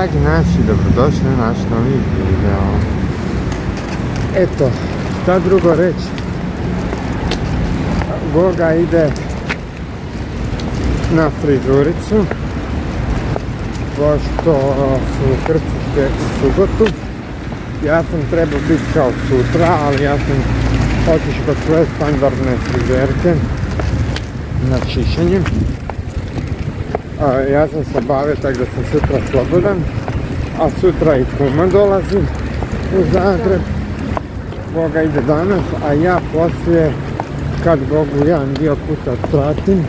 dragi naši, dobrodošli u naš novi video. Eto, šta drugo reći? Goga ide na frizuricu, pošto su krstice u subotu. Ja sam trebao biti kao sutra, ali ja sam otišao kod svoje standardne frizerke na čišćenje. Ja sam se bavio tako da sam sutra slobodan, a sutra i kuma dolazi u Zagreb. Boga ide danas, a ja poslije, kad Bogu jedan dio puta pratim,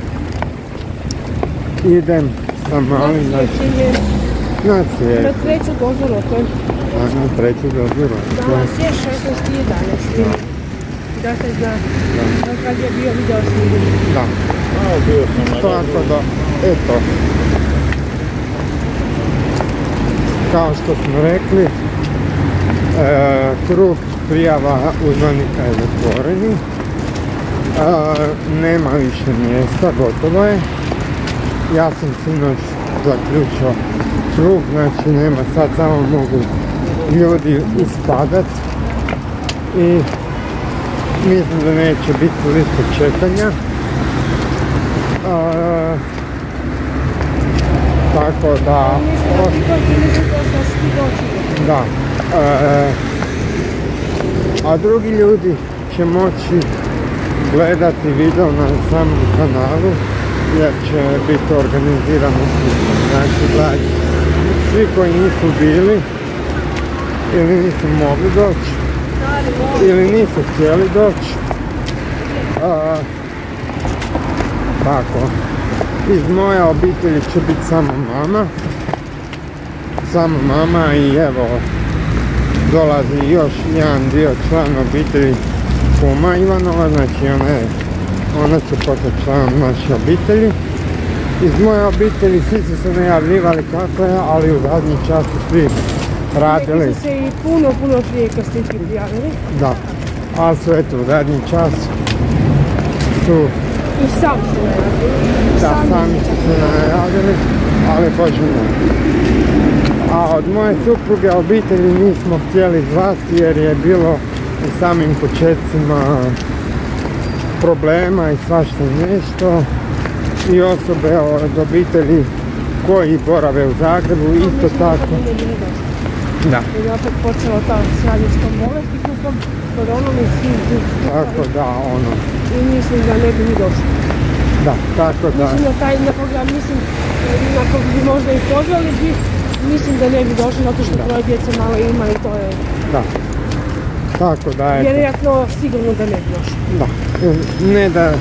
idem sa malim na na cijet. Na treću dozoru, to je... A, na treću dozoru. Danas je 16. 11. Da se zna. Da. Kad je bio video snimljen. Da. A, bio sam Tako da, eto. Kao što smo rekli, e, krug prijava uzvanika je zatvoreni. E, nema više mjesta, gotovo je. Ja sam sinoć zaključio krug, znači nema sad samo mogu ljudi ispadat i mislim da neće biti liste čekanja. Tako da... Da. E, a drugi ljudi će moći gledati video na samom kanalu jer će biti organizirano Znači, gledajte, svi koji nisu bili ili nisu mogli doći ili nisu htjeli doći tako iz moje obitelji će biti samo mama samo mama i evo dolazi još jedan dio član obitelji kuma Ivanova, znači ona, je, ona će postati član naše obitelji. Iz moje obitelji svi su se najavljivali kako je, ali u zadnji čas su svi radili. Neki su se i puno, puno prije kastinski prijavili. Da, ali su eto u zadnji čas su... I sam se. Da, sami su se najavili, ali bože A od moje supruge obitelji nismo htjeli zvati jer je bilo u samim početcima problema i svašta nešto i osobe od obitelji koji borave u Zagrebu isto tako. Da. I opet počelo ta s tom bolesti kupom, koronom i svim Tako da, ono. I mislim da ne bi ni došlo. Da, tako da. Mislim da taj, na koga, mislim, na koga bi možda i pozvali bi, mislim da ne bi došlo zato što troje djece malo ima i to je... Da. Tako da je... Vjerojatno sigurno da ne bi došlo. Da. Ne da,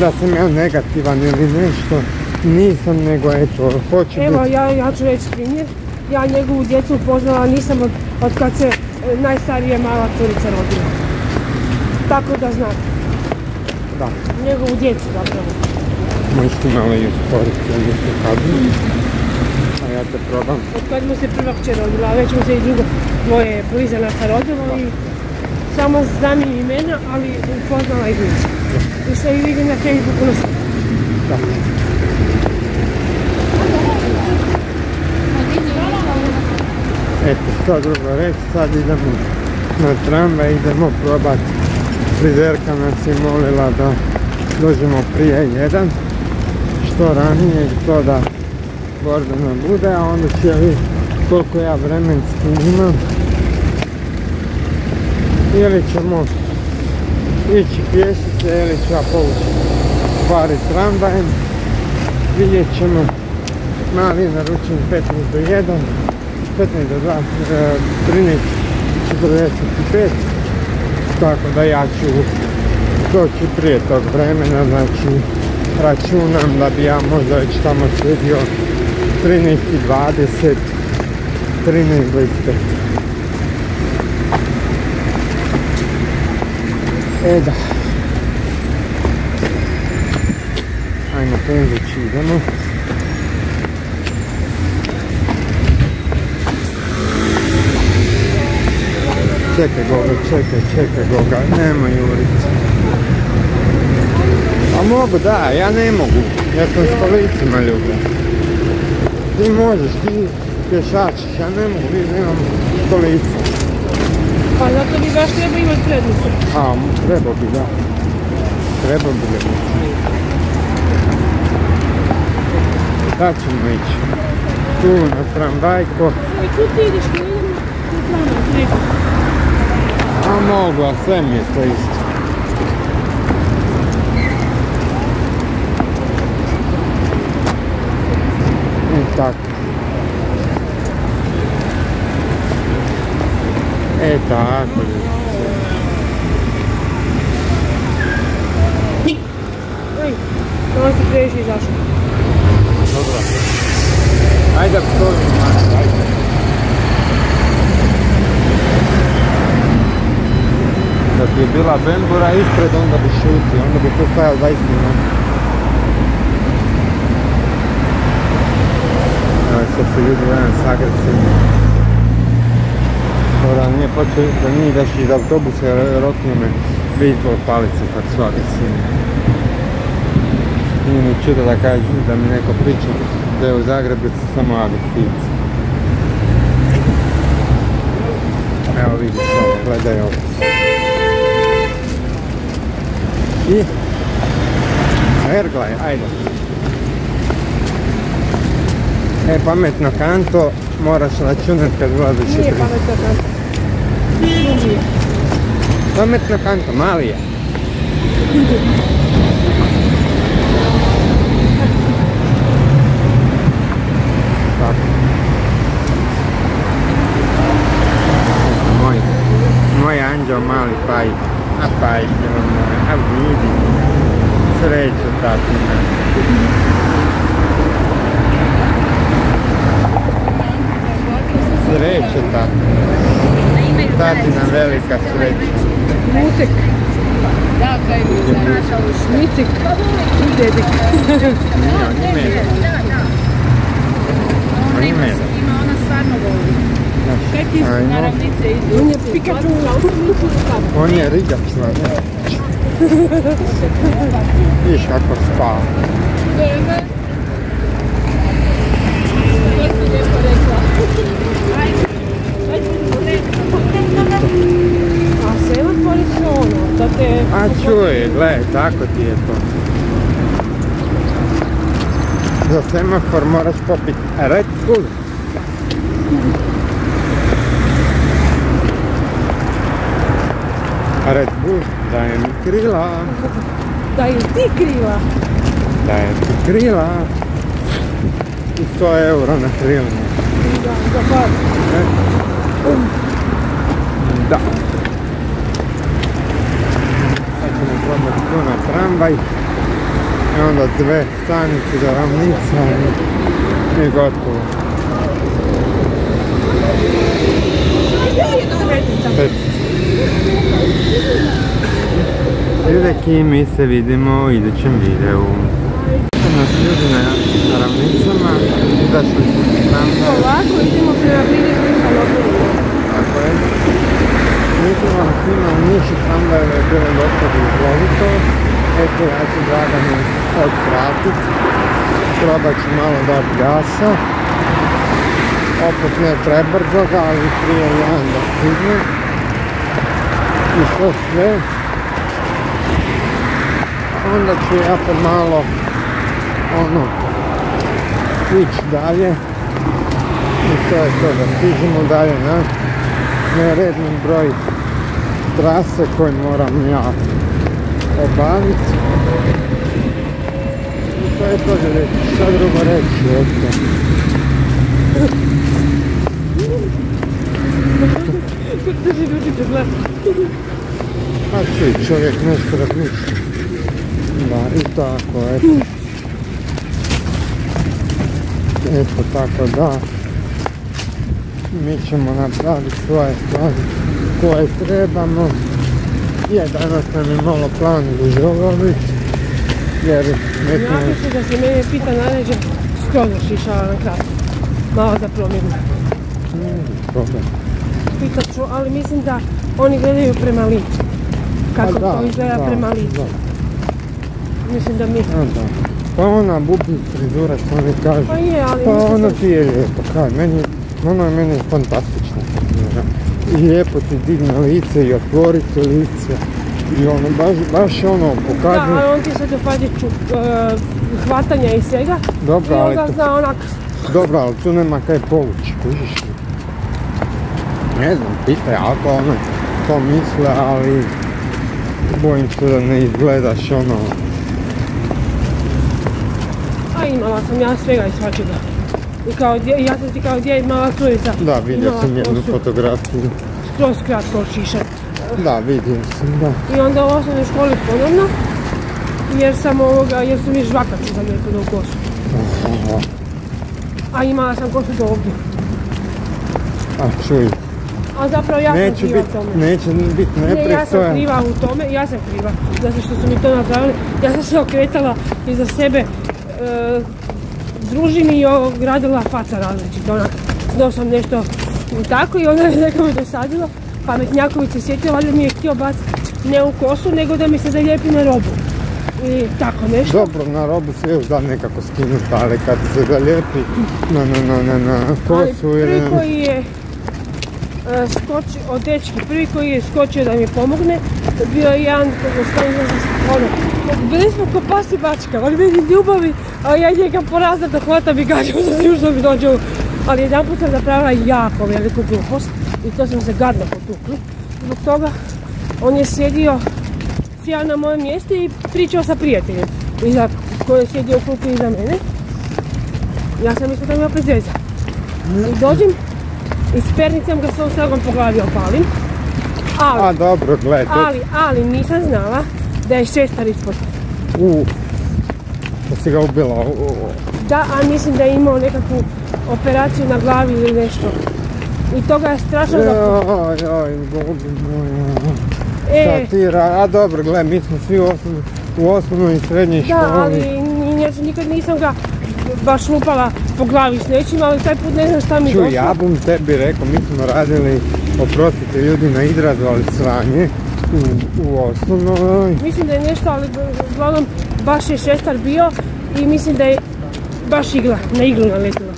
da sam ja negativan ili nešto, nisam, nego eto, hoću Evo, ja, ja ću reći primjer. Ja njegovu djecu upoznala nisam od, od kad se e, najstarije mala curica rodila. Tako da znate. Da. Njegovu djecu zapravo. Možete malo i usporiti, onda se kadru. A ja te probam. Od kad mu se prva kće rodila, a već mu se i drugo dvoje blizanaca rodilo i samo znam i imena, ali upoznala ih nisam. I se i vidi na Facebooku na Da. Eto, što drugo reći, sad idemo na tramvaj, idemo probati. Frizerka nas je molila da dođemo prije jedan, što ranije i to da Gordana bude, a onda će vi koliko ja vremenski imam. Ili ćemo ići pješice ili ću ja povući stvari tramvajem. Vidjet ćemo mali naručen 15 do 1 15 do 2, 13.45 tako da ja ću doći prije tog vremena, znači računam da bi ja možda već tamo sjedio 13.20, 13.25. E da. Ajmo penzići idemo. Čekaj Goga, čekaj, čekaj Goga, nema Jurica. A mogu da, ja ne mogu, ja sam s kolicima ljubav. Ti možeš, ti pješačiš, ja ne mogu, vidim, imam kolica. Pa zato bi baš treba imati prednost. A, trebao bi, da. Trebao bi ga. Sad ćemo ići. Tu na tramvajko. I tu ti ideš, tu idemo na tramvaj. A mogu, a sve mi je to isto. I tako. E tako. Ej, ono ti previše izašao. Dobro. Ajde, probim, ajde. Da ti je bila Bembura ispred, onda bi šutio, onda bi tu stajao 20 minuta. Evo što se ljudi jedan sagresivni. Dobro, nije počeo, da nije ideš iz autobusa, jer roknio me vidjelo palice kad su agresivni. Nije mi čudo da kažu da mi neko priča da je u Zagrebu su samo agresivci. Evo vidiš ovo, gledaj ovo. I... Verglaj, ajde. E, pametno kanto, moraš računat kad ulaziš u Nije pametno. Drugi je. Pametno kanto, mali je. Tako. Eto, Moj, moj anđeo mali paj. A paj, moj, a vidi. Sreću tatina. Sreću tatina. Tatina velika sreća. Mucek. Micik. I dedik. Nije, on je meda. On je meda. Ima ona stvarno voli. Kaj ti Ajmo. naravnice idu? On je Pikachu. On je rigač na Viš kako spava. To si lijepo rekla. Ajde. Ajde, sretno. A semafor su ono, da te... A čuj, gle, tako ti je to. Za semafor moraš popiti Red Bull. Red Bull daje mi krila, Daju ti krila. daje ti krila. I 100 euro na krilima. Da, za par. Da. Sad ćemo probati tu na tramvaj. I onda dve stanice do ravnica i, i gotovo. Pet. Ideki, mi se vidimo u idućem videu. Nas ljudi na ravnicama, izašli smo s tramvaja. Ovako idemo prema sa. Tako je. Mislim vam svima u Niši tramvaju je bilo dosta izlovito. Eto ja ću Draganu odpratit. Probat ću malo dat gasa. Opet ne prebrzo ga, ali prije jedan da stigne. I to sve. Onda ću ja pomalo ono ići dalje. I to je to da stižemo dalje na neredni broj trase koji moram ja obaviti. To je to ljudi, šta drugo reći, gledaj. A čuj, čovjek nešto razmišlja. Da, i tako, eto. Eto, tako da. Mi ćemo napraviti svoje stvari koje trebamo. Je, danas nam je malo plan dužovavi. Jer nećemo... Ja mislim da se mene pita naređe skroz šišala na kratko. Malo za promjenu. problem. Pitat ću, ali mislim da oni gledaju prema licu. Kako Pa da, to izgleda da, prema licu. da. Mislim da mi... A da. Pa ona bubni frizura što oni kažu. Pa je, ali Pa da- ti je lijepo, kaj, meni je Ono je meni fantastična frizura. I lijepo ti digne lice i otvoriti lice. I ono, baš, baš ono, Da, pokazuje. ali on ti sad uhvati ču, e, hvatanja i svega. Dobro, I ali to- zna onak, Dobro, ali tu nema kaj povući, kužiš li? Ne znam, pitaj ako ono to misle, ali bojim se da ne izgledaš ono... a imala sam ja svega i svačega. I kao dje, ja sam ti kao djed mala curica. Da, vidio Imala sam jednu fotografiju. Skroz kratko šišat. Da, vidio sam, da. I onda u osnovnoj školi ponovno. Jer sam ovoga, jer su mi žvakaču zalijepili u kosu. Aha. A imala sam kosu do ovdje. A čuj, A zapravo ja sam neće kriva biti, tome. neće biti Ne, ja sam kriva u tome, ja sam kriva, zato što su mi to napravili. Ja sam se okretala iza sebe e, družini i ogradila faca različita. Onak, dao sam nešto tako i onda je neko me dosadilo. Pametnjaković se sjetio, valjda mi je htio baciti ne u kosu, nego da mi se zalijepi na robu. I tako nešto. Dobro, na robu se još da nekako skinuti, ali kad se zalijepi na, na, na, na, na Ali kosu ili... prvi koji je e, skočio, od dečki, prvi koji je skočio da mi pomogne, bio je jedan gospodin ono, bili smo ko pas i bačka, on meni ljubavi, a ja njega porazam da hvatam i gađam za njim što mi dođe. Ali jedan put sam napravila jako veliku glupost i to smo se gadno potukli. Zbog toga on je sjedio sjao na mojem mjestu i pričao sa prijateljem iza, koji je sjedio u klupi iza mene. Ja sam mislila da ima prezveza. I dođem i s pernicom ga svom snagom po glavi opalim. Ali, A dobro, gledaj, ali, ali nisam znala da je šestar ispod. U, da si ga ubila. u. Da, a mislim da je imao nekakvu operaciju na glavi ili nešto. I to ga je strašno zapo... Joj, joj, bogi moj. E, ti ra- A dobro, gledaj, mi smo svi u osnovnoj, u osnovnoj i srednjoj da, školi. ali ni- ni- nikad nisam ga baš lupala po glavi s nečim, ali taj put ne znam šta mi došlo. ja bum tebi rekao, mi smo radili, oprostite ljudi na izrazu, ali sranje u, u osnovnoj. Mislim da je nešto, ali uglavnom baš je šestar bio i mislim da je baš igla, na iglu naletila.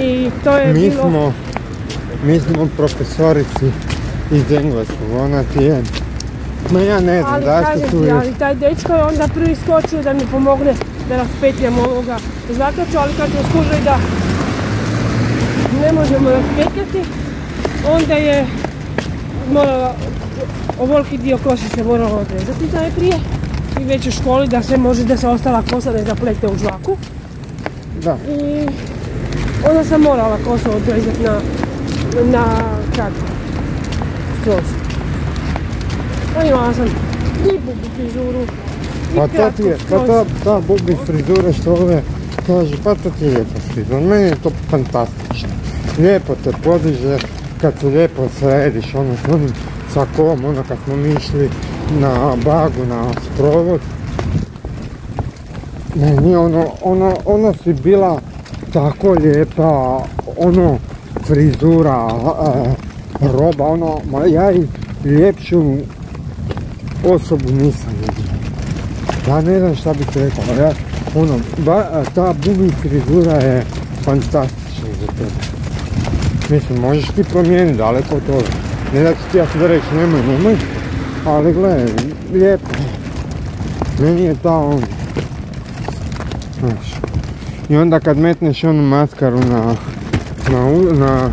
I to je Mi bilo... smo, mi smo profesorici iz engleskog, ona ti je, ma ja ne znam Ali zašto su ti, ali taj dečko je onda prvi skočio da mi pomogne da raspetljam ovoga zlakaču, ali kad smo skužili da ne možemo raspetljati, onda je morala, ovoliki dio kosi se moralo odrezati najprije i već u školi da se može da se ostala kosa ne zaplete u žvaku. da, I onda sam morala kosu odrezati na, na kratko. Skroz. A imala sam i bubu frizuru, pa to ti je, pa ta, ta bubi frizura što ove kaže, pa to ti je lijepa frizura, meni je to fantastično. Lijepo te podiže kad se lijepo središ, ono s onim sakom, ono kad smo mi išli na bagu, na sprovod. Meni ono, ono, ono si bila tako lijepa, ono, frizura, roba, ono, ma ja i ljepšu osobu nisam vidio. Ja ne znam šta bih rekao, ja, ono, ba, ta bubi frizura je fantastična za tebe. Mislim, možeš ti promijeniti daleko toga. Ne da ti ja sada reći nemoj, nemoj, ali gledaj, lijepo. Meni je ta on. Znaš. I onda kad metneš onu maskaru na, na, na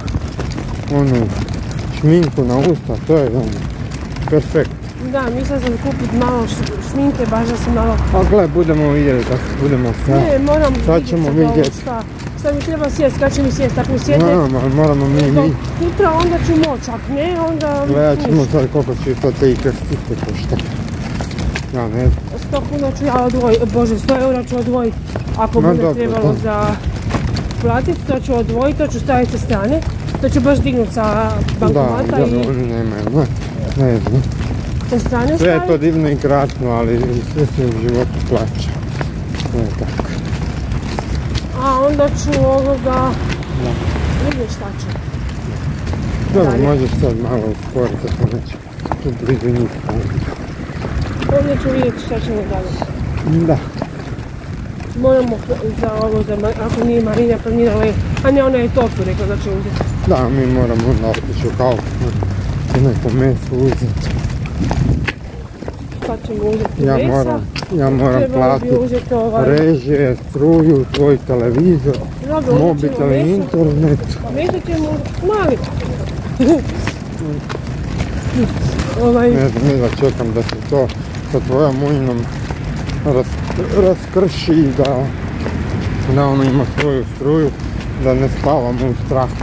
onu šminku na usta, to je ono, perfekt. Da, mislila sam kupiti malo šminke, baš da se malo... A gle, budemo vidjeli kako budemo sad. Ne, moram sad vidjeti ćemo vidjeti. Šta, šta mi treba sjest, kad će mi sjest, ako mi sjedne ma- moramo mi, mi sutra, onda ću moći, ako ne, onda... gledat ćemo sad koliko će to te i krstite košta. Ja ne znam. 100 kuna ću ja odvojiti, bože, 100 eura ću odvojiti. Ako bude dobro, trebalo da. za platiti, to ću odvojiti, to ću staviti sa strane. To ću baš dignuti sa Da, bankomata da, i oni nemaju, ne, ne znam. sa strane Sve je to staviti. divno i krasno, ali sve se u životu plaća. Je tako. A onda ću ovoga... Vidjeti šta ću. Dobro, možeš sad malo usporiti ako neće. Tu blizu njih. Onda ću vidjeti šta ćemo dalje. Da. Moramo za ovo, za, ako nije Marina planirala, je- a ne ona je to tu rekla da će uzeti. Da, mi moramo onda otići u Kaufland i neko meso uzeti. Sad ćemo uzeti Ja mesa. moram, ja moram platiti ovaj... režije, struju, tvoj televizor, Dobro, mobitel i internet. Meso ćemo mali. ovaj, Ne znam, jedva čekam da se to sa tvojom munjinom ras, raskrši i da, da ono ima svoju struju, da ne spavamo u strahu.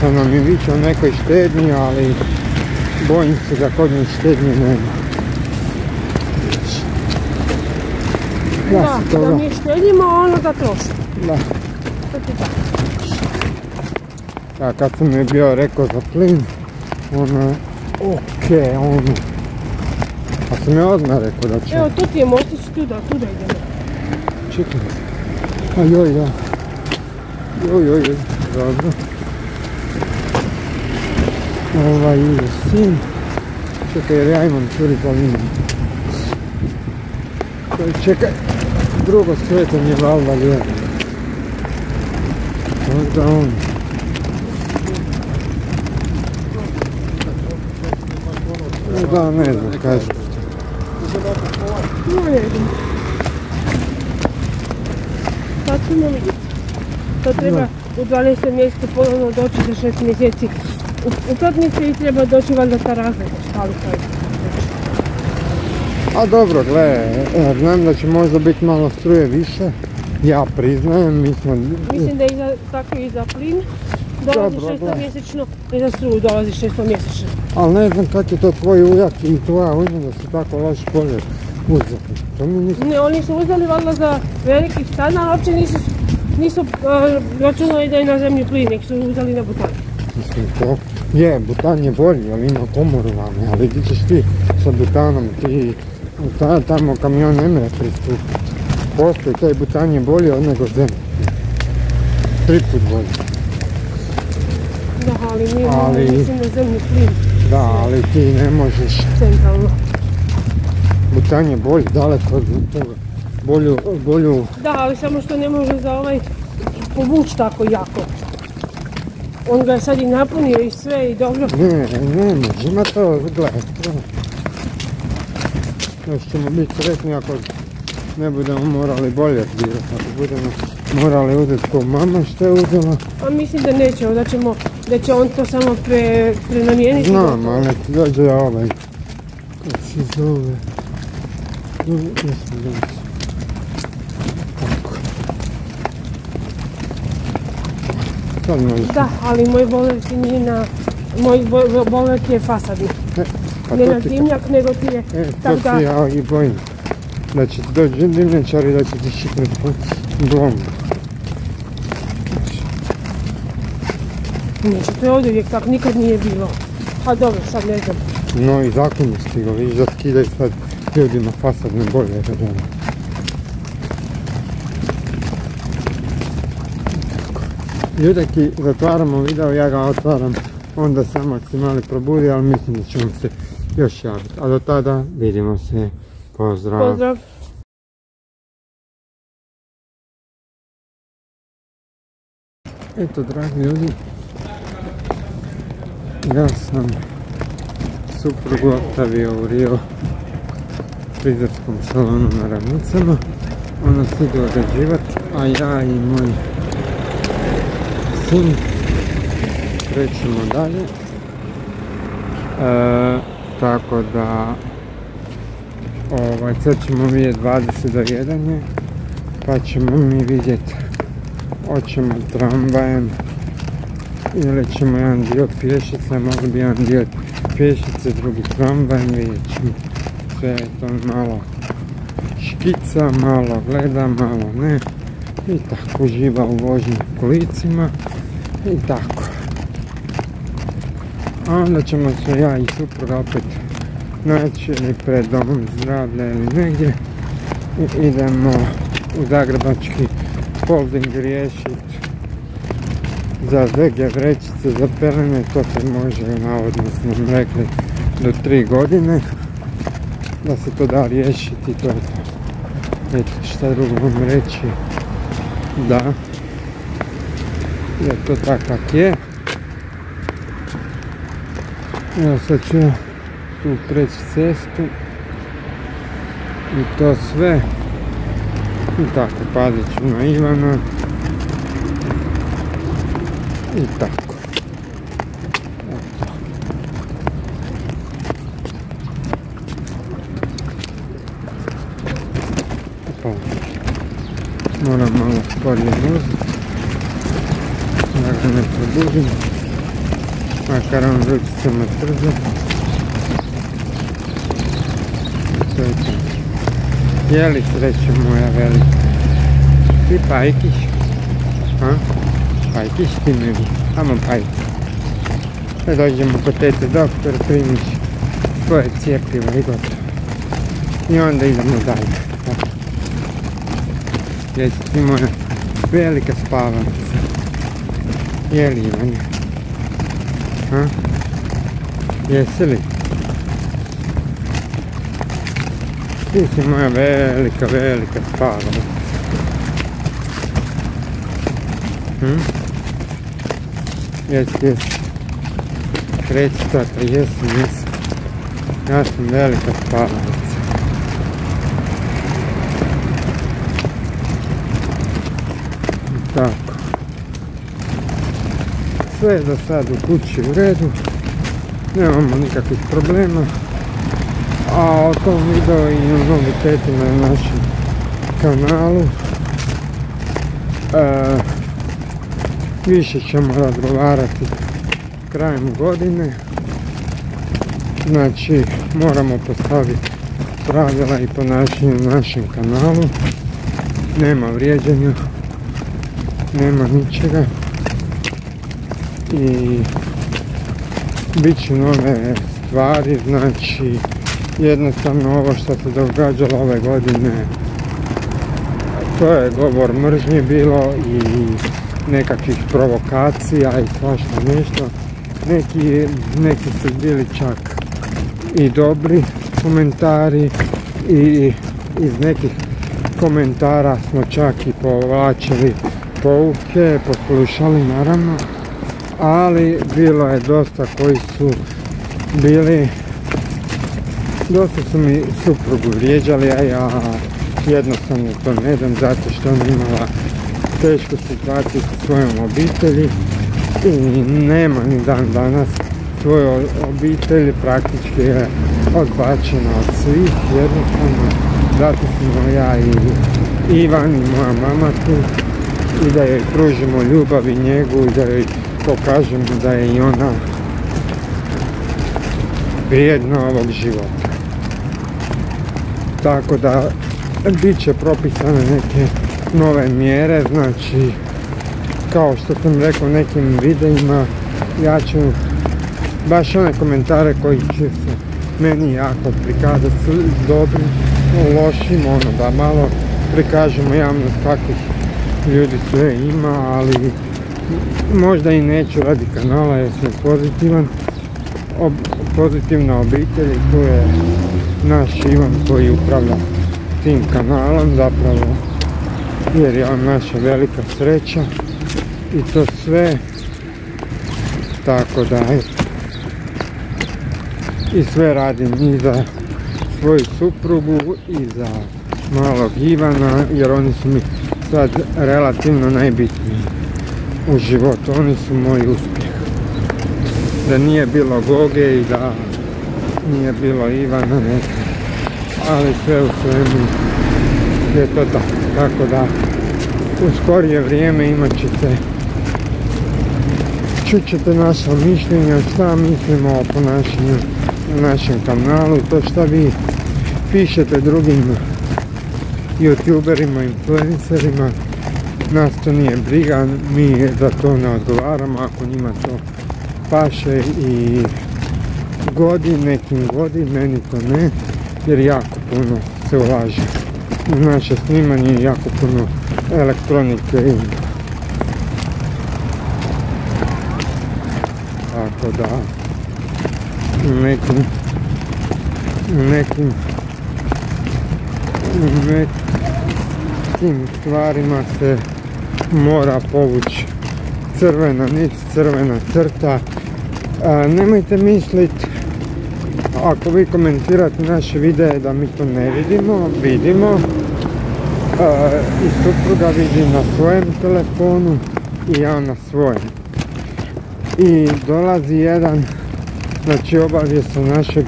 Znači, ono mi viće o nekoj štednji, ali bojim se da kod njih štednje nema. Da, da mi štedimo, a ono da troši. da. To ti tako. Ja kad sam je bio rekao za plin, ono je okej, ono. A sam je odmah rekao da će... Evo, tu ti je mostić, tu da, tu da idemo. Čekaj. A joj, da. Joj, joj, joj. Dobro. Ovaj ide sin. Čekaj, jer ja imam turizalinu. Čekaj. Drugo skretanje valjda lijevo. Možda on. Da, ne znam, kažem. No, ne idemo. Ćemo vidjeti. To treba u 12. mjesecu ponovno doći za 6 mjeseci. U, u i treba doći valjda ta razlika, štalu kaj. A dobro, gle, znam da će možda biti malo struje više. Ja priznajem, mi smo... Mislim da je za, tako i za plin dolazi Dobro, 600 gle. mjesečno i za struju dolazi 600 mjesečno. Ali ne znam kad je to tvoj ujak i tvoja ujma da su tako loš polje uzeli. Ne, oni su uzeli valjda za veliki stan, ali uopće nisu, nisu uh, računali da je na zemlji plin, nek su uzeli na butan. Mislim, to je, butan je bolji, ali ima komoru vame, ali ti ćeš ti sa butanom, ti ta, tamo kamion ne mere pristupiti. Postoji, taj butan je bolji od nego zemlji. Tri put bolji. Da, ali mi ali... mislim na zemlji plin Da, ali ti ne možeš, centralno. Butan je bolji, daleko od toga. Bolju, bolju Da, ali samo što ne može za ovaj povući tako jako. On ga je sad i napunio i sve i dobro. Ne, ne ima to, gledaj. Još ćemo biti sretni ako ne budemo morali bolje birati, ako budemo morali uzeti ko mama što je uzela. A mislim da neće, da ćemo, da će on to samo pre, prenamijeniti. Znam, ali dođe ovaj, kako se zove, no, jesmo danas. Tako. Da, ali moj bolet nije na, moj bo- bolet je fasadni. pa Ne na ti dimnjak, nego ti je E, to tak da, ti ja i bojim. Da će ti doći dimnjačar i da će ti šipnuti po blomu. neće, to je ovdje uvijek tako, nikad nije bilo. A dobro, sad ne znam. Novi zakon je stigao, vidiš da skidaju sad ljudima fasadne bolje redove. Ljudeki, zatvaramo video, ja ga otvaram, onda sam se mali probudi, ali mislim da ćemo se još javiti. A do tada vidimo se, pozdrav. Pozdrav. Eto, dragi ljudi, ja sam suprugu ostavio u Rio frizerskom salonu na ravnicama. Ona se ide a ja i moj sin krećemo dalje. E, tako da ovaj, sad ćemo vidjeti 20 do 1 je, pa ćemo mi vidjeti hoćemo tramvajem ili ćemo jedan dio pješice, mogli bi jedan dio pješice, drugi tramvajem, vidjet ćemo. Je to malo škica, malo gleda, malo ne. I tako uživa u vožnji u kolicima i tako. A onda ćemo se ja i supruga opet naći ili pred domom zdravlja ili negdje i idemo u zagrebački holding riješiti za VG vrećice za pelene, to se može navodno nam rekli do tri godine da se to da riješiti, to je to. Eto, šta drugo vam reći. Da. Je to tak kak je. Evo sad ću tu preći cestu. I to sve. I tako, pazit ću na Ivana. I tako. Eto. Opa. Moram malo sporije voziti. Da ga ne produžim. Makar on ručicama trza. To je to. Jeli sreću moja velika? Ti pajkiš? A? Pajkiš ti meni? Amo pajki. Sad dođemo kod tete doktor, primiš svoje cijepivo i gotovo. I onda idemo dalje. Ti moja velika spavanica. Jeli Ivanje? A? Jesi li? Ti si moja velika, velika spavanica. Hm? Jesi, jesi. Reci tata, jesi, jesi. Ja sam velika spavanica. I Tako. Sve je sad u kući u redu. Nemamo nikakvih problema. A o tom video i o novitetima na našem kanalu. E, više ćemo razgovarati krajem godine. Znači, moramo postaviti pravila i ponašanje na našem kanalu. Nema vrijeđanja, nema ničega. I bit će nove stvari, znači jednostavno ovo što se događalo ove godine to je govor mržnje bilo i nekakvih provokacija i svašta nešto. Neki, neki su bili čak i dobri komentari i iz nekih komentara smo čak i povlačili pouke, poslušali naravno, ali bilo je dosta koji su bili, dosta su mi suprugu vrijeđali, a ja jednostavno to ne dam zato što ona imala tešku situaciju sa svojom obitelji. I nema ni dan danas. Svoje obitelji praktički je odbačena od svih jednostavno. Zato smo ja i Ivan i moja mama tu. I da joj pružimo ljubav i njegu i da joj pokažemo da je i ona vrijedna ovog života. Tako da bit će propisane neke nove mjere, znači kao što sam rekao nekim videima, ja ću baš one komentare koji će se meni jako prikazati dobrim, lošim, ono da malo prikažemo javnost kakvih ljudi sve ima, ali možda i neću radi kanala jer sam pozitivan, pozitivna obitelj tu je naš Ivan koji upravlja tim kanalom zapravo jer je on naša velika sreća. I to sve tako da i sve radim i za svoju suprugu i za malog Ivana jer oni su mi sad relativno najbitniji u životu, oni su moj uspjeh. Da nije bilo Goge i da nije bilo Ivana neka ali sve u svemu je to tako, tako da u skorije vrijeme imat ćete čućete naša mišljenja šta mislimo o ponašanju na našem kanalu to šta vi pišete drugim youtuberima, influencerima nas to nije briga, mi za to ne odgovaramo ako njima to paše i godi, nekim godi, meni to ne jer jako puno se ulaže u naše snimanje i jako puno elektronike ima. Tako da u nekim u nekim u nek, tim stvarima se mora povući crvena nit, crvena crta. A, nemojte misliti, ako vi komentirate naše videe da mi to ne vidimo, vidimo. A, I supruga vidi na svojem telefonu i ja na svojem. I dolazi jedan, znači obavijest sa našeg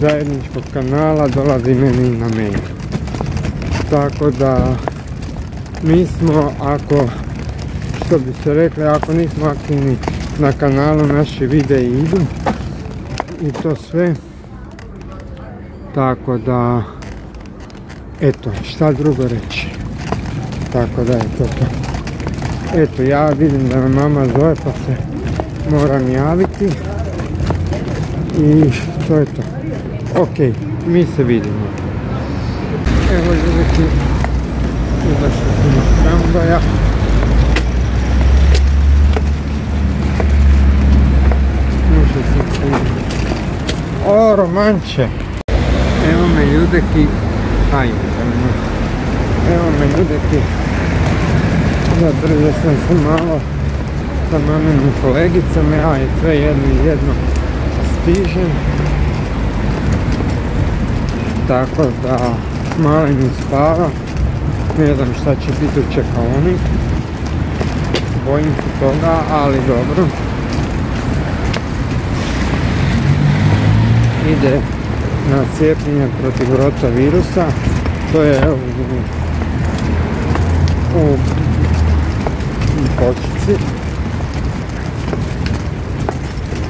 zajedničkog kanala, dolazi meni na mail. Tako da mi smo, ako, što bi se rekli, ako nismo aktivni na kanalu, naši videi idu i to sve. Tako da, eto, šta drugo reći. Tako da, eto to. Eto, ja vidim da me mama zove pa se moram javiti. I to je to. Ok, mi se vidimo. Evo ljudi, izašli smo iz tramvaja. Može se snimiti. O, romanče! Evo me ljudeki, ajde, evo me ljudeki, zadržao sam se malo sa maminim kolegicama, ja i sve jedno i jedno stižem. Tako da mali mi spava, ne znam šta će biti u čekaoni. Bojim se toga, ali dobro. Ide na cijepljenje protiv rota virusa. To je u, u, kočici.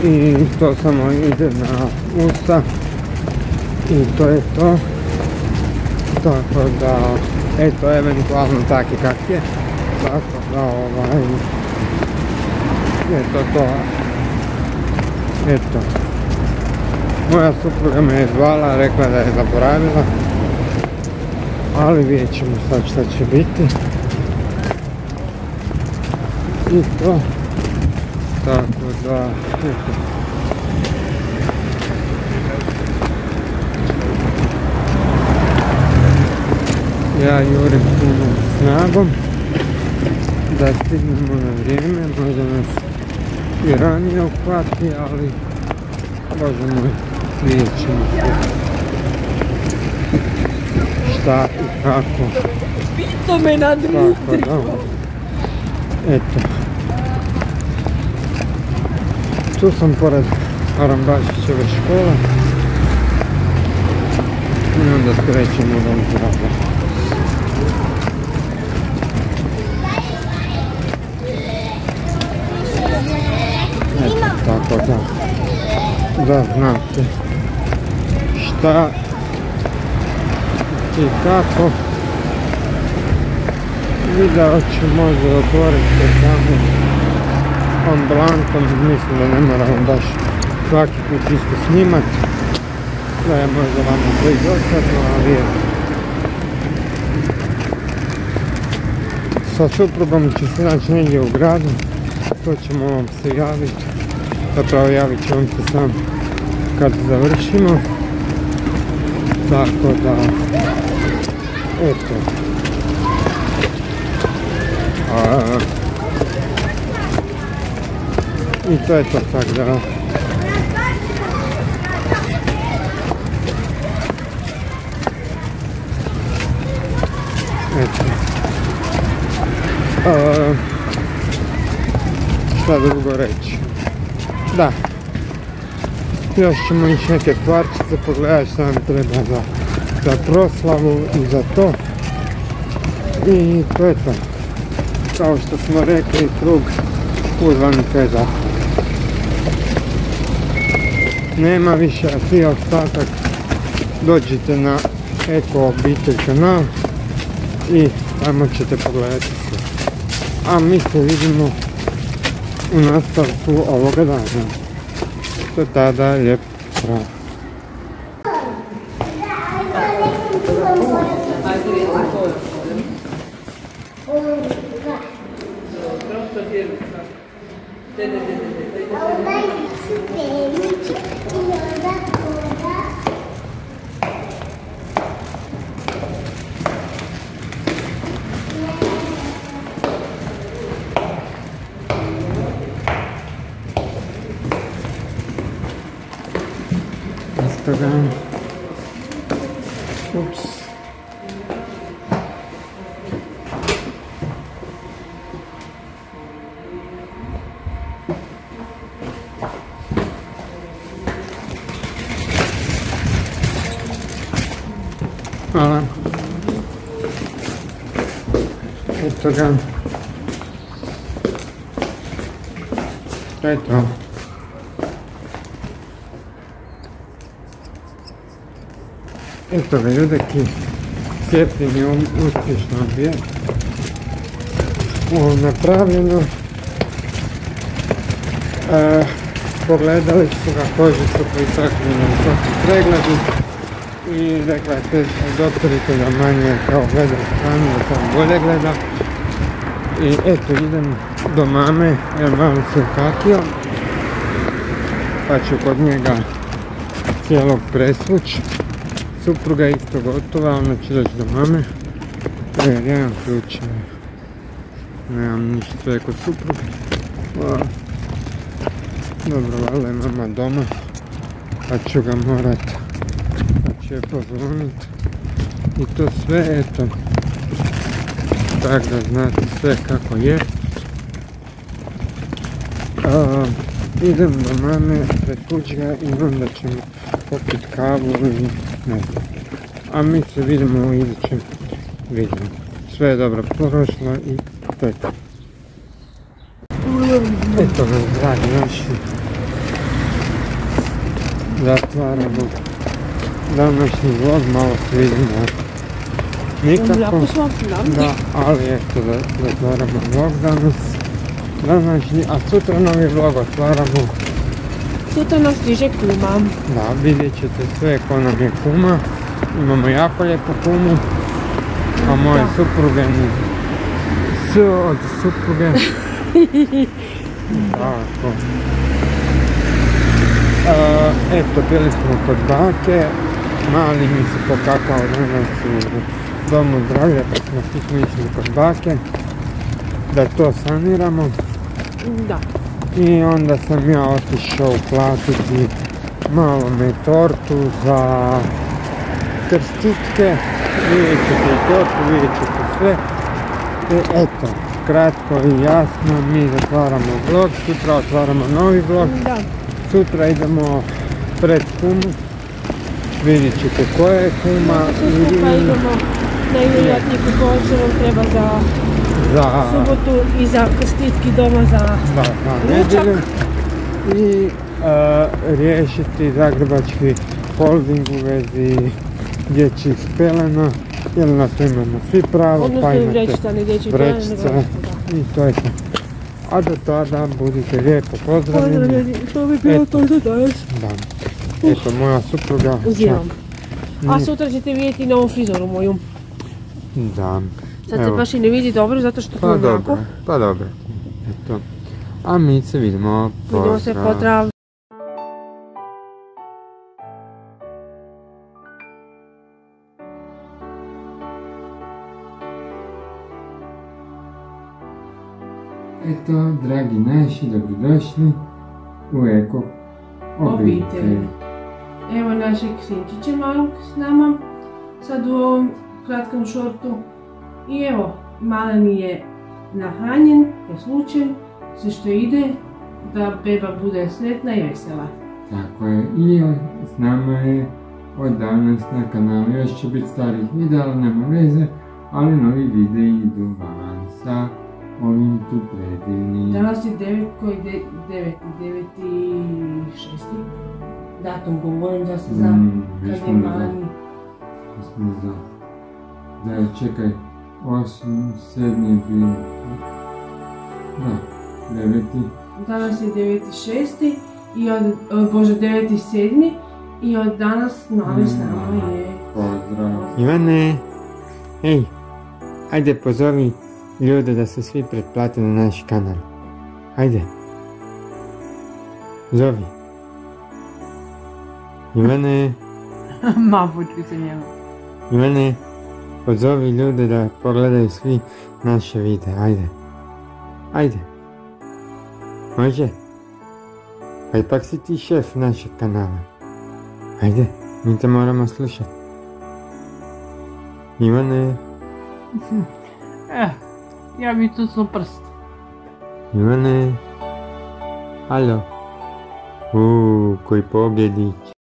I to samo ide na usta. I to je to. Tako da, eto, eventualno taki kak je. Tako da, ovaj, eto to. Eto. Moja supruga me je zvala, rekla da je zaboravila. Ali vidjet ćemo sad šta će biti. I to. Tako da, eto. Ja jurim punom snagom da stignemo na vrijeme, možda nas i ranije uhvati, ali Bože moj, vidjet ćemo se šta i kako, Pito me na da, eto. Tu sam pored Arambašićeve škole. I onda skrećemo dom zdravlja. Da znate šta? I kako? Video ću možda otvoriti samim ambulantom, mislim da ne moramo baš svaki put isto snimat, da je možda vama to i dosadno, ali je sa suprugom ću se naći negdje u gradu, to ćemo vam se javiti, zapravo javit ću vam se sam kad završimo, tako da, eto, a, i to je to tak da eto da. Još ćemo ići neke stvarčice pogledati šta nam treba za, za proslavu i za to. I to je to. Kao što smo rekli krug uzvanica je nema više a svi ostatak dođite na Eko obitelj kanal i tamo ćete pogledati sve. A mi se vidimo у нас торфу Алогада. Это да, лепра. Pronto, Diego. Dai, dai, dai, dai. Eto ga. To je to. Eto ga ljudeki, cijepljenje je uspješno je ovo napravljeno. Pogledali su ga, koži su poistakli na svaki pregledu i rekla je doktorica da manje kao gleda stranu, da sam bolje gleda. I eto idem do mame jer malo se ukakio pa ću kod njega cijelog presvuć. Supruga je isto gotova, ona će doći do mame. Jer ja imam ključ, nemam ništa, sve kod supruge. Dobro, valjda je mama doma, pa ću ga morat, pa ću je pozvonit. I to sve, eto, tak da znate sve kako je. A, idem do mame, presvuć ga i onda ćemo popit kavu i ne znam. A mi se vidimo u idućem videu. Sve je dobro prošlo i to je to. Eto nas, dragi naši. Zatvaramo današnji vlog, malo se vidimo nikako. Da, ali eto, da- zatvaramo vlog danas. Današnji, a sutra novi vlog otvaramo. Sutra nam stiže kuma. Da, vidjet ćete sve ko nam je kuma. Imamo jako lijepu kumu. A moje Da. supruge S od supruge. Tako. E, eto, bili smo kod bake. Mali mi se pokakao danas u domu zdravlja, pa smo svi išli kod bake. Da to saniramo. Da. I onda sam ja otišao platiti malo me tortu za krstitke. Vidjet ćete i tortu, vidjet ćete sve. I eto, kratko i jasno, mi zatvaramo vlog, sutra otvaramo novi vlog. Da. Sutra idemo pred kumu. Vidjet ćete koja je kuma Sve skupa i na imenjatniku koliko nam treba za za subotu i za krstitki doma za... da, na Ručak. i e, riješiti zagrebački holding u vezi dječjih pelena, jer na to imamo svi pravo, Odnosno pa imate vrećica, ne dječji vrećice i to je to. A do tada budite lijepo pozdravljeni. Pozdravljeni, to bi bilo to za danas. Da. Eto, moja supruga. Uzivam. A sutra ćete vidjeti novu frizoru moju. Da. Sad se baš i ne vidi dobro zato što smo Pa onako. pa dobro. Eto. A mi se vidimo. Vidimo se, Pozdrav. pozdrav. Eto, dragi naši, dobrodošli u Eko obitelj. Obitelj. Evo našeg sinčića malog s nama, sad u ovom kratkom šortu. I evo, maleni je nahranjen, preslučen, sve što ide, da beba bude sretna i vesela. Tako je, i s nama je od danas na kanalu još će biti starih videa, nema veze, ali novi videi idu van sa ovim tu predivnim. Danas je 9, koji de, 9, 9 i 6. Datum govorim da se zna Mm, kad je mislim da je, čekaj, 8, 7 je bio, da, 9. Danas je 9.6. i od, od Bože 9.7. i od danas mali s nama je Pozdrav. Ivane, hej, ajde pozovi ljude da se svi pretplate na naš kanal. Ajde. Zovi. Ivane, Ma, pučki se njemu. Ivane, Pozovi ljude da pogledaju svi naše vide, ajde. Ajde. Može? Pa ipak si ti šef našeg kanala. Ajde, mi te moramo slušati. Ivane... Eh, ja bi su prst. Ivane... Alo. Uuu, koji pogledić.